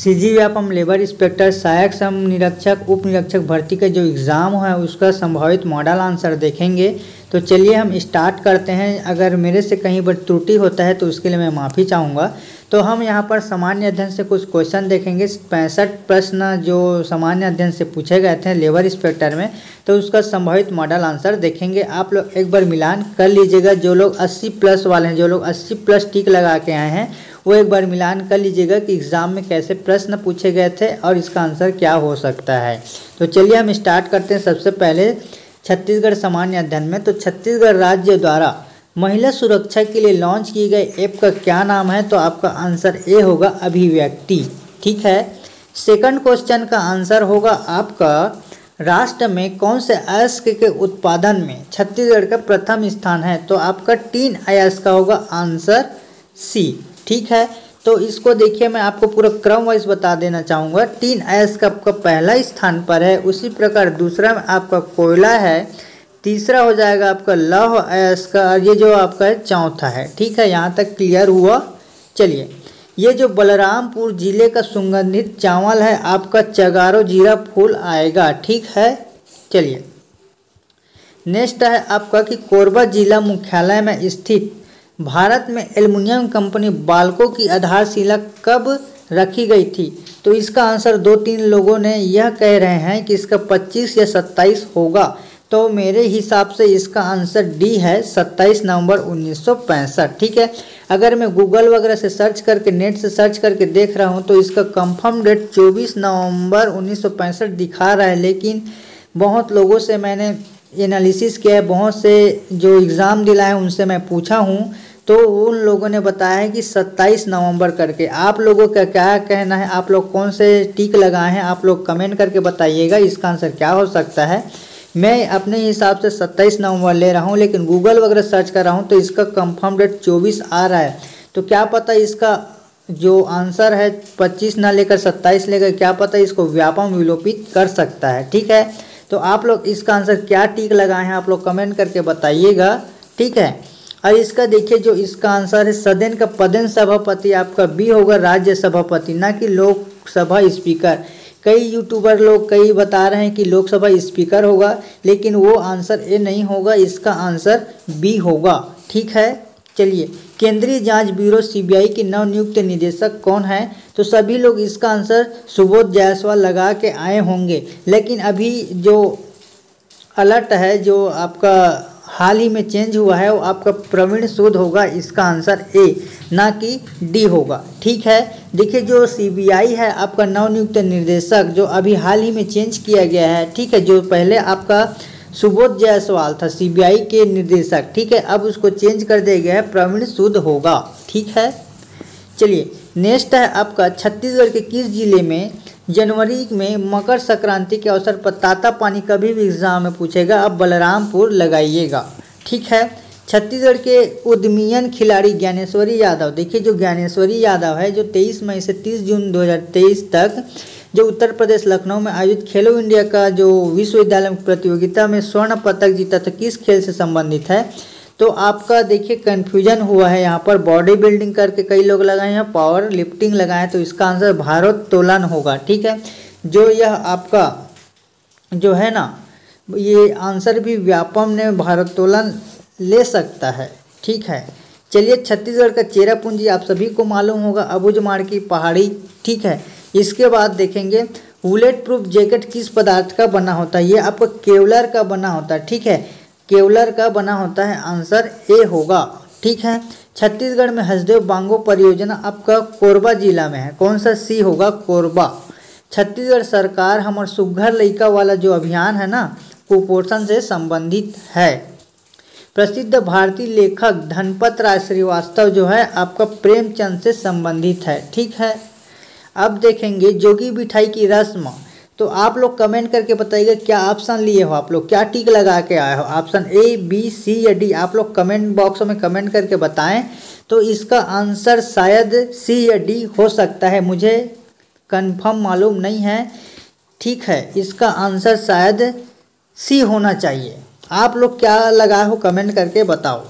C G Vyapam labour inspector, सहायक सम निरीक्षक, उप निरीक्षक भर्ती का जो एग्ज़ाम है, उसका संभावित मॉडल आंसर देखेंगे। तो चलिए हम स्टार्ट करते हैं। अगर मेरे से कहीं पर त्रुटि होता है तो उसके लिए मैं माफ़ी चाहूँगा। तो हम यहाँ पर सामान्य अध्ययन से कुछ क्वेश्चन देखेंगे। पैंसठ प्रश्न जो सामान्य अध्ययन से पूछे गए थे लेबर इंस्पेक्टर में तो उसका संभावित मॉडल आंसर देखेंगे। आप लोग एक बार मिलान कर लीजिएगा। जो लोग 80 प्लस वाले हैं, जो लोग 80 प्लस टिक लगा के आए हैं वो एक बार मिलान कर लीजिएगा कि एग्ज़ाम में कैसे प्रश्न पूछे गए थे और इसका आंसर क्या हो सकता है। तो चलिए हम स्टार्ट करते हैं सबसे पहले छत्तीसगढ़ सामान्य अध्ययन में। तो छत्तीसगढ़ राज्य द्वारा महिला सुरक्षा के लिए लॉन्च किए गए ऐप का क्या नाम है? तो आपका आंसर ए होगा अभिव्यक्ति। ठीक है? सेकंड क्वेश्चन का आंसर होगा आपका, राष्ट्र में कौन से अयस्क के उत्पादन में छत्तीसगढ़ का प्रथम स्थान है? तो आपका टीन अयस्क का होगा आंसर सी। ठीक है? तो इसको देखिए, मैं आपको पूरा क्रम वाइज बता देना चाहूँगा। टीन अयस्क आपका पहला स्थान पर है, उसी प्रकार दूसरा में आपका कोयला है, तीसरा हो जाएगा आपका लौह अयस्क और ये जो आपका चौथा है। ठीक है, यहाँ तक क्लियर हुआ? चलिए, ये जो बलरामपुर ज़िले का सुगंधित चावल है, आपका चगारो जीरा फूल आएगा। ठीक है? चलिए, नेक्स्ट है आपका कि कोरबा जिला मुख्यालय में स्थित भारत में एल्युमिनियम कंपनी बाल्को की आधारशिला कब रखी गई थी? तो इसका आंसर दो तीन लोगों ने यह कह रहे हैं कि इसका 25 या 27 होगा। तो मेरे हिसाब से इसका आंसर डी है 27 नवंबर 1965 ठीक है? अगर मैं गूगल वगैरह से सर्च करके, नेट से सर्च करके देख रहा हूँ तो इसका कंफर्म डेट 24 नवंबर 1965 दिखा रहा है। लेकिन बहुत लोगों से मैंने एनालिसिस किया है, बहुत से जो एग्ज़ाम दिलाए उनसे मैं पूछा हूँ तो उन लोगों ने बताया है कि 27 नवंबर करके आप लोगों का क्या कहना है? आप लोग कौन से टिक लगाए हैं? आप लोग कमेंट करके बताइएगा, इसका आंसर क्या हो सकता है? मैं अपने हिसाब से 27 नवंबर ले रहा हूँ, लेकिन गूगल वगैरह सर्च कर रहा हूँ तो इसका कंफर्म डेट 24 आ रहा है। तो क्या पता इसका जो आंसर है 25 ना लेकर 27 लेकर, क्या पता इसको व्यापम विलोपित कर सकता है, ठीक है? तो आप लोग इसका आंसर क्या टीक लगाए हैं? आप लोग कमेंट करके बताइएगा, ठीक है? और इसका देखिए जो इसका आंसर है, सदन का पदन सभापति आपका बी होगा, राज्य सभापति, ना कि लोकसभा स्पीकर। कई यूट्यूबर लोग कई बता रहे हैं कि लोकसभा स्पीकर होगा, लेकिन वो आंसर ए नहीं होगा, इसका आंसर बी होगा। ठीक है? चलिए, केंद्रीय जाँच ब्यूरो सीबीआई के नवनियुक्त निदेशक कौन है? तो सभी लोग इसका आंसर सुबोध जायसवाल लगा के आए होंगे, लेकिन अभी जो अलर्ट है, जो आपका हाल ही में चेंज हुआ है वो आपका प्रवीण सूद होगा, इसका आंसर ए ना कि डी होगा। ठीक है? देखिए, जो सीबीआई है, आपका नवनियुक्त निर्देशक, जो अभी हाल ही में चेंज किया गया है, ठीक है, जो पहले आपका सुबोध जायसवाल था सीबीआई के निर्देशक, ठीक है? अब उसको चेंज कर दिया गया है, प्रवीण सूद होगा। ठीक है? चलिए नेक्स्ट है आपका छत्तीसगढ़ के किस ज़िले में जनवरी में मकर संक्रांति के अवसर पर ताता पानी कभी भी एग्ज़ाम में पूछेगा। अब बलरामपुर लगाइएगा। ठीक है? छत्तीसगढ़ के उद्यमियन खिलाड़ी ज्ञानेश्वरी यादव। देखिए जो ज्ञानेश्वरी यादव है, जो 23 मई से 30 जून 2023 तक जो उत्तर प्रदेश लखनऊ में आयोजित खेलो इंडिया का जो विश्वविद्यालय प्रतियोगिता में स्वर्ण पदक जीता था, किस खेल से संबंधित है? तो आपका देखिए कन्फ्यूज़न हुआ है यहाँ पर बॉडी बिल्डिंग करके कई लोग लगाए हैं पावर लिफ्टिंग लगाए तो इसका आंसर भारोत्तोलन होगा, ठीक है? जो यह आपका, जो है ना, ये आंसर भी व्यापम ने भारोत्तोलन ले सकता है, ठीक है? चलिए, छत्तीसगढ़ का चेरापूंजी आप सभी को मालूम होगा अबुजमाड़ की पहाड़ी, ठीक है? इसके बाद देखेंगे बुलेट प्रूफ जैकेट किस पदार्थ का बना होता है? ये आपका केवलर का बना होता है, ठीक है? केवलर का बना होता है आंसर ए होगा। ठीक है? छत्तीसगढ़ में हसदेव बांगो परियोजना आपका कोरबा जिला में है। कौन सा सी होगा कोरबा? छत्तीसगढ़ सरकार हमार सुघर लइका वाला जो अभियान है ना, कुपोषण से संबंधित है। प्रसिद्ध भारतीय लेखक धनपत राय श्रीवास्तव जो है आपका प्रेमचंद से संबंधित है। ठीक है? अब देखेंगे जोगी मिठाई की रस्म। तो आप लोग कमेंट करके बताइएगा क्या ऑप्शन लिए हो आप लोग, क्या टिक लगा के आए हो। ऑप्शन ए बी सी या डी आप लोग कमेंट बॉक्स में कमेंट करके बताएँ। तो इसका आंसर शायद सी या डी हो सकता है, मुझे कंफर्म मालूम नहीं है। ठीक है, इसका आंसर शायद सी होना चाहिए। आप लोग क्या लगाए हो कमेंट करके बताओ।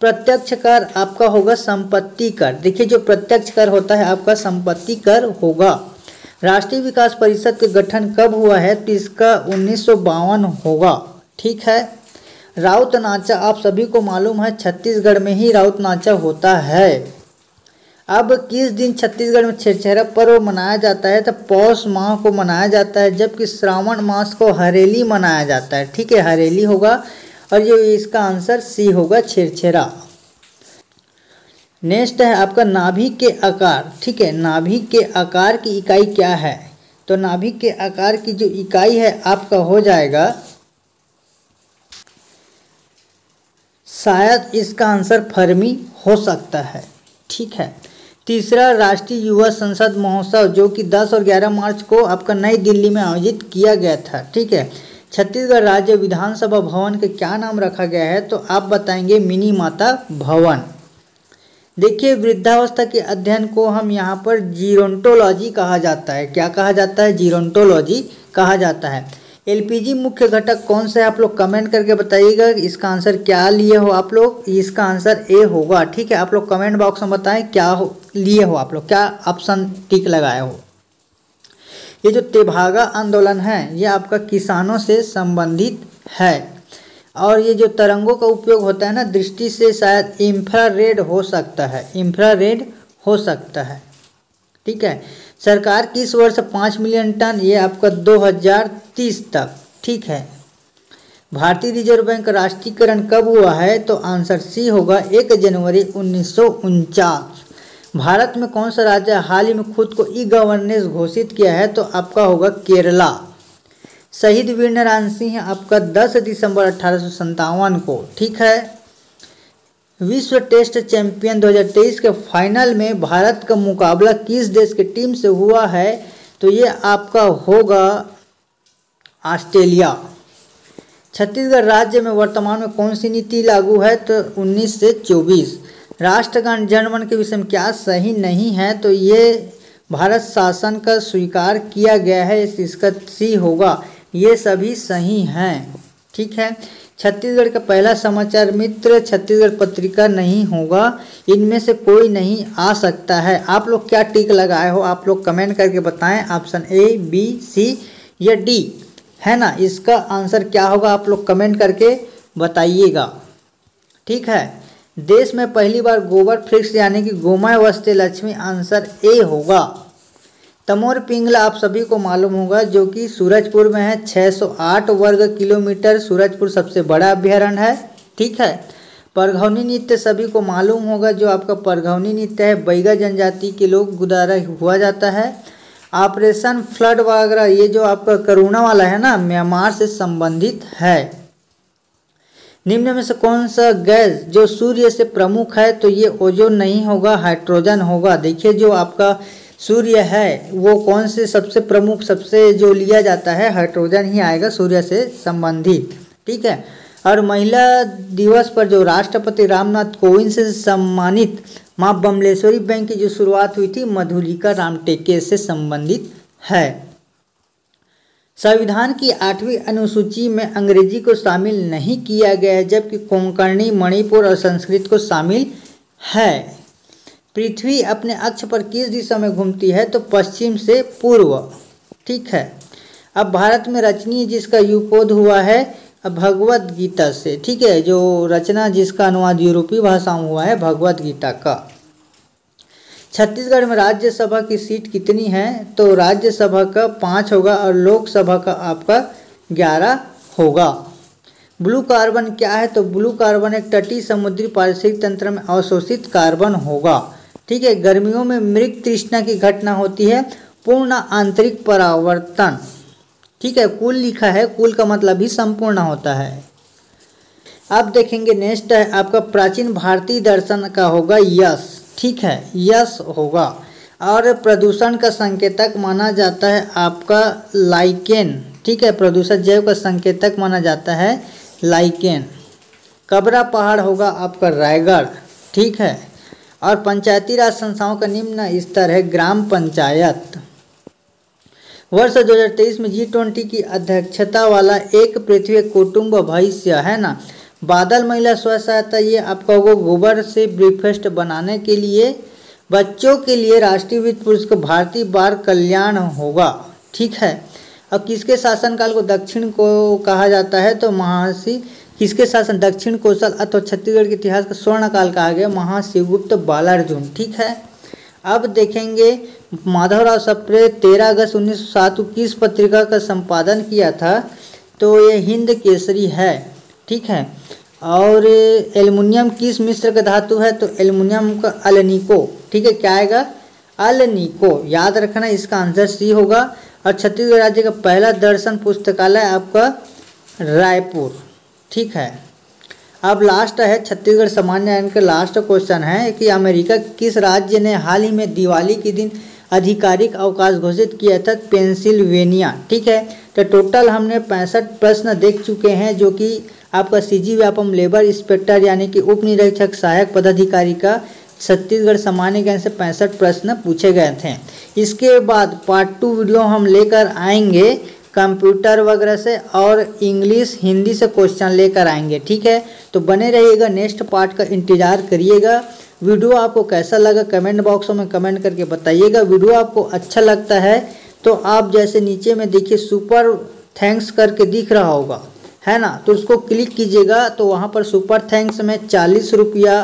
प्रत्यक्ष कर आपका होगा संपत्ति कर। देखिए, जो प्रत्यक्ष कर होता है, आपका संपत्ति कर होगा। राष्ट्रीय विकास परिषद के गठन कब हुआ है तो इसका उन्नीस सौ बावन होगा। ठीक है? राउत नाचा, आप सभी को मालूम है छत्तीसगढ़ में ही राउत नाचा होता है। अब किस दिन छत्तीसगढ़ में छेरछेरा पर्व मनाया जाता है? तो पौष माह को मनाया जाता है, जबकि श्रावण मास को हरेली मनाया जाता है। ठीक है? हरेली होगा और ये इसका आंसर सी होगा छेरछेरा नेक्स्ट है आपका नाभिक के आकार। ठीक है नाभिक के आकार की इकाई क्या है? तो नाभिक के आकार की जो इकाई है, आपका हो जाएगा। शायद इसका आंसर फर्मी हो सकता है। ठीक है। तीसरा, राष्ट्रीय युवा संसद महोत्सव, जो कि 10 और 11 मार्च को आपका नई दिल्ली में आयोजित किया गया था। ठीक है। छत्तीसगढ़ राज्य विधानसभा भवन के क्या नाम रखा गया है तो आप बताएँगे मिनी माता भवन। देखिए, वृद्धावस्था के अध्ययन को हम यहाँ पर जीरोंटोलॉजी कहा जाता है। क्या कहा जाता है? जीरोंटोलॉजी कहा जाता है। एलपीजी मुख्य घटक कौन सा है? आप लोग कमेंट करके बताइएगा, इसका आंसर क्या लिए हो आप लोग? इसका आंसर ए होगा, ठीक है? आप लोग कमेंट बॉक्स में बताएँ, क्या हो, लिए हो आप लोग? क्या ऑप्शन टिक लगाए हो? ये जो तेभागा आंदोलन है, ये आपका किसानों से संबंधित है। और ये जो तरंगों का उपयोग होता है ना, दृष्टि से शायद इंफ्रारेड हो सकता है इंफ्रारेड हो सकता है। ठीक है? सरकार किस वर्ष पाँच मिलियन टन, ये आपका 2030 तक। ठीक है? भारतीय रिज़र्व बैंक का राष्ट्रीयकरण कब हुआ है? तो आंसर सी होगा एक जनवरी उन्नीस सौ उनचास। भारत में कौन सा राज्य हाल ही में खुद को ई गवर्नेंस घोषित किया है? तो आपका होगा केरला। शहीद वीर नारायण सिंह आपका 10 दिसंबर अठारह सौ सत्तावन को, ठीक है? विश्व टेस्ट चैंपियन 2023 के फाइनल में भारत का मुकाबला किस देश की टीम से हुआ है? तो ये आपका होगा ऑस्ट्रेलिया। छत्तीसगढ़ राज्य में वर्तमान में कौन सी नीति लागू है? तो 19 से 24 राष्ट्रगान जनमन के विषय में क्या सही नहीं है? तो ये भारत शासन का स्वीकार किया गया है, इसका सी होगा। ये सभी सही हैं। ठीक है? छत्तीसगढ़ का पहला समाचार मित्र छत्तीसगढ़ पत्रिका नहीं होगा। इनमें से कोई नहीं आ सकता है। आप लोग क्या टिक लगाए हो? आप लोग कमेंट करके बताएँ। ऑप्शन ए बी सी या डी है ना? इसका आंसर क्या होगा? आप लोग कमेंट करके बताइएगा। ठीक है? देश में पहली बार गोबर फिक्स यानी कि गोमय वस्ते लक्ष्मी आंसर ए होगा। तमोर पिंगला आप सभी को मालूम होगा, जो कि सूरजपुर में है। 608 वर्ग किलोमीटर सूरजपुर सबसे बड़ा अभ्यारण्य है, ठीक है? परघौनी नृत्य सभी को मालूम होगा, जो आपका परघौनी नृत्य है। बैगा जनजाति के लोग गुदारा हुआ जाता है। ऑपरेशन फ्लड वगैरह ये जो आपका करुणा वाला है ना, म्यांमार से संबंधित है। निम्न में से कौन सा गैस, जो सूर्य से प्रमुख है तो ये ओजोन नहीं होगा, हाइड्रोजन होगा। देखिए, जो आपका सूर्य है, वो कौन से सबसे प्रमुख, सबसे जो लिया जाता है हाइड्रोजन ही आएगा सूर्य से संबंधित, ठीक है? और महिला दिवस पर जो राष्ट्रपति रामनाथ कोविंद से सम्मानित माँ बमलेश्वरी बैंक की जो शुरुआत हुई थी, मधुलिका रामटेके से संबंधित है। संविधान की आठवीं अनुसूची में अंग्रेज़ी को शामिल नहीं किया गया है, जबकि कोंकणी, मणिपुर और संस्कृत को शामिल है। पृथ्वी अपने अक्ष पर किस दिशा में घूमती है? तो पश्चिम से पूर्व। ठीक है। अब भारत में रचनीय जिसका युपोध हुआ है, अब भगवत गीता से। ठीक है, जो रचना जिसका अनुवाद यूरोपीय भाषा में हुआ है, भगवत गीता का। छत्तीसगढ़ में राज्यसभा की सीट कितनी है? तो राज्यसभा का पाँच होगा और लोकसभा का आपका ग्यारह होगा। ब्लू कार्बन क्या है? तो ब्लू कार्बन एक तटीय समुद्री पारिस्थितिक तंत्र में अवशोषित कार्बन होगा। ठीक है, गर्मियों में मृग तृष्णा की घटना होती है, पूर्ण आंतरिक परावर्तन। ठीक है, कुल लिखा है, कुल का मतलब भी संपूर्ण होता है। अब देखेंगे नेक्स्ट है, आपका प्राचीन भारतीय दर्शन का होगा यश। ठीक है, यश होगा। और प्रदूषण का संकेतक माना जाता है आपका लाइकेन। ठीक है प्रदूषण जैव का संकेतक माना जाता है लाइकेन। कबरा पहाड़ होगा आपका रायगढ़। ठीक है और पंचायती राज संस्थाओं का निम्न स्तर है ग्राम पंचायत। वर्ष 2023 में जी ट्वेंटी की अध्यक्षता वाला एक पृथ्वी कुटुंब भविष्य, है ना? बादल महिला स्व सहायता, ये आपका वो गोबर से ब्रेकफास्ट बनाने के लिए, बच्चों के लिए राष्ट्रीय वित्त पुरस्कार भारतीय बार कल्याण होगा, ठीक है? अब किसके शासनकाल को दक्षिण को कहा जाता है? तो महर्षि किसके शासन दक्षिण कौशल अथवा छत्तीसगढ़ के इतिहास का स्वर्ण काल कहा गया महाशिवगुप्त बालार्जुन, ठीक है? अब देखेंगे माधवराव सप्रे तेरह अगस्त उन्नीस सौ किस पत्रिका का संपादन किया था? तो ये हिंद केसरी है, ठीक है? और एल्युमिनियम किस मिश्र का धातु है? तो एल्युमिनियम का अलनिको, ठीक है? क्या आएगा? अलनिको, याद रखना इसका आंसर सी होगा। और छत्तीसगढ़ राज्य का पहला दर्शन पुस्तकालय आपका रायपुर। ठीक है। अब लास्ट है छत्तीसगढ़ सामान्य ज्ञान का लास्ट क्वेश्चन है कि अमेरिका किस राज्य ने हाल ही में दिवाली के दिन आधिकारिक अवकाश घोषित किया था? पेंसिल्वेनिया। ठीक है तो टोटल हमने पैंसठ प्रश्न देख चुके हैं जो कि आपका C G Vyapam labour inspector यानी कि उप निरीक्षक, सहायक पदाधिकारी का छत्तीसगढ़ सामान्य ज्ञान से पैंसठ प्रश्न पूछे गए थे। इसके बाद पार्ट टू वीडियो हम लेकर आएँगे। कंप्यूटर वगैरह से और इंग्लिश, हिंदी से क्वेश्चन लेकर आएँगे, ठीक है? तो बने रहिएगा, नेक्स्ट पार्ट का इंतज़ार करिएगा। वीडियो आपको कैसा लगा कमेंट बॉक्स में कमेंट करके बताइएगा। वीडियो आपको अच्छा लगता है तो आप जैसे नीचे में देखिए, सुपर थैंक्स करके दिख रहा होगा, है ना? तो उसको क्लिक कीजिएगा तो वहाँ पर सुपर थैंक्स में चालीस रुपया,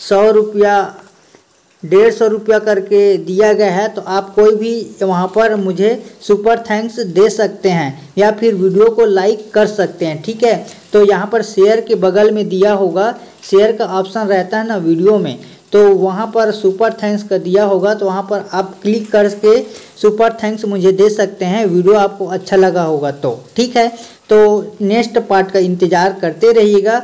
सौ रुपया डेढ़ सौ रुपया करके दिया गया है तो आप कोई भी वहाँ पर मुझे सुपर थैंक्स दे सकते हैं या फिर वीडियो को लाइक कर सकते हैं, ठीक है? तो यहाँ पर शेयर के बगल में दिया होगा शेयर का ऑप्शन रहता है ना वीडियो में तो वहाँ पर सुपर थैंक्स का दिया होगा तो वहाँ पर आप क्लिक करके सुपर थैंक्स मुझे दे सकते हैं, वीडियो आपको अच्छा लगा होगा तो ठीक है? तो नेक्स्ट पार्ट का इंतज़ार करते रहिएगा।